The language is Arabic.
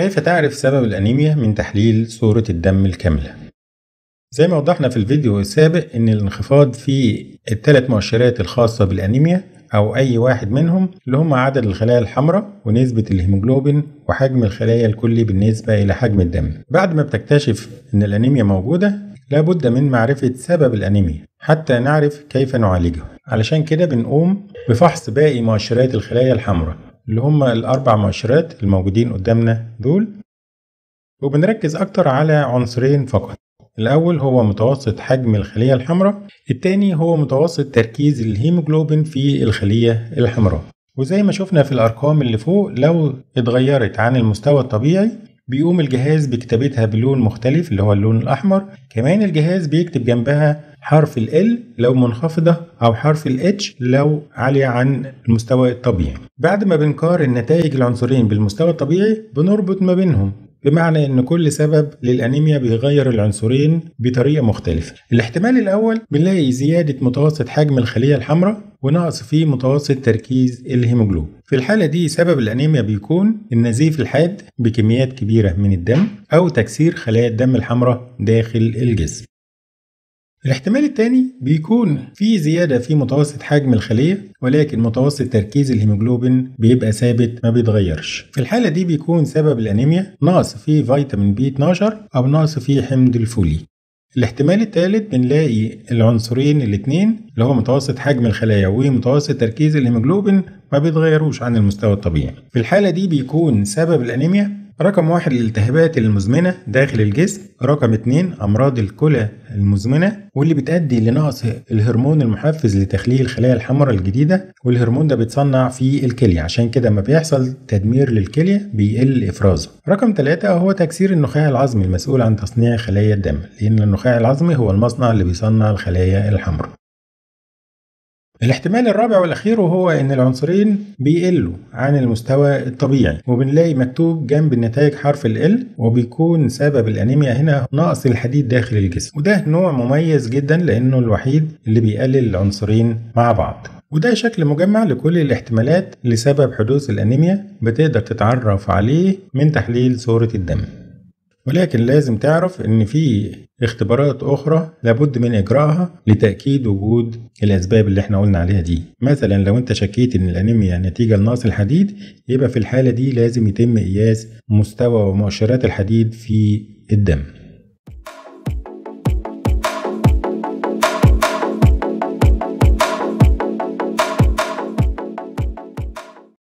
كيف تعرف سبب الأنيميا من تحليل صورة الدم الكاملة؟ زي ما وضحنا في الفيديو السابق إن الانخفاض في الثلاث مؤشرات الخاصة بالأنيميا أو أي واحد منهم اللي هم عدد الخلايا الحمراء ونسبة الهيموجلوبين وحجم الخلايا الكلي بالنسبة إلى حجم الدم. بعد ما بتكتشف إن الأنيميا موجودة لابد من معرفة سبب الأنيميا حتى نعرف كيف نعالجه. علشان كده بنقوم بفحص باقي مؤشرات الخلايا الحمراء اللي هم الأربع مؤشرات الموجودين قدامنا دول وبنركز أكتر على عنصرين فقط. الأول هو متوسط حجم الخلية الحمراء التاني هو متوسط تركيز الهيموجلوبين في الخلية الحمراء. وزي ما شفنا في الأرقام اللي فوق لو اتغيرت عن المستوى الطبيعي بيقوم الجهاز بكتابتها بلون مختلف اللي هو اللون الأحمر. كمان الجهاز بيكتب جنبها حرف ال L لو منخفضة أو حرف ال H لو عالية عن المستوى الطبيعي. بعد ما بنقارن نتائج العنصرين بالمستوى الطبيعي بنربط ما بينهم. بمعنى إن كل سبب للأنيميا بيغير العنصرين بطريقة مختلفة. الاحتمال الأول بنلاقي زيادة متوسط حجم الخلية الحمراء ونقص في متوسط تركيز الهيموجلوبين. في الحالة دي سبب الأنيميا بيكون النزيف الحاد بكميات كبيرة من الدم أو تكسير خلايا الدم الحمراء داخل الجسم. الاحتمال الثاني بيكون في زيادة في متوسط حجم الخلية ولكن متوسط تركيز الهيموجلوبين بيبقى ثابت ما بيتغيرش. في الحالة دي بيكون سبب الأنيميا نقص في فيتامين بي 12 أو نقص في حمض الفوليك. الاحتمال الثالث بنلاقي العنصرين الاثنين اللي هو متوسط حجم الخلايا ومتوسط تركيز الهيموجلوبين ما بيتغيروش عن المستوى الطبيعي. في الحالة دي بيكون سبب الأنيميا رقم واحد الالتهابات المزمنة داخل الجسم رقم اتنين أمراض الكلى المزمنة واللي بتؤدي لنقص الهرمون المحفز لتخليل الخلايا الحمراء الجديدة والهرمون ده بيتصنع في الكلية. عشان كده لما بيحصل تدمير للكلية بيقل إفرازه. رقم ثلاثة هو تكسير النخاع العظمي المسؤول عن تصنيع خلايا الدم لأن النخاع العظمي هو المصنع اللي بيصنع الخلايا الحمراء. الاحتمال الرابع والأخير وهو إن العنصرين بيقلوا عن المستوى الطبيعي وبنلاقي مكتوب جنب النتائج حرف ال وبيكون سبب الأنيميا هنا نقص الحديد داخل الجسم. وده نوع مميز جدا لأنه الوحيد اللي بيقلل العنصرين مع بعض. وده شكل مجمع لكل الاحتمالات لسبب حدوث الأنيميا بتقدر تتعرف عليه من تحليل صورة الدم. ولكن لازم تعرف إن في اختبارات أخرى لابد من إجراءها لتأكيد وجود الأسباب اللي إحنا قلنا عليها دي. مثلا لو أنت شكيت إن الأنيميا نتيجة لنقص الحديد يبقى في الحالة دي لازم يتم قياس مستوى ومؤشرات الحديد في الدم.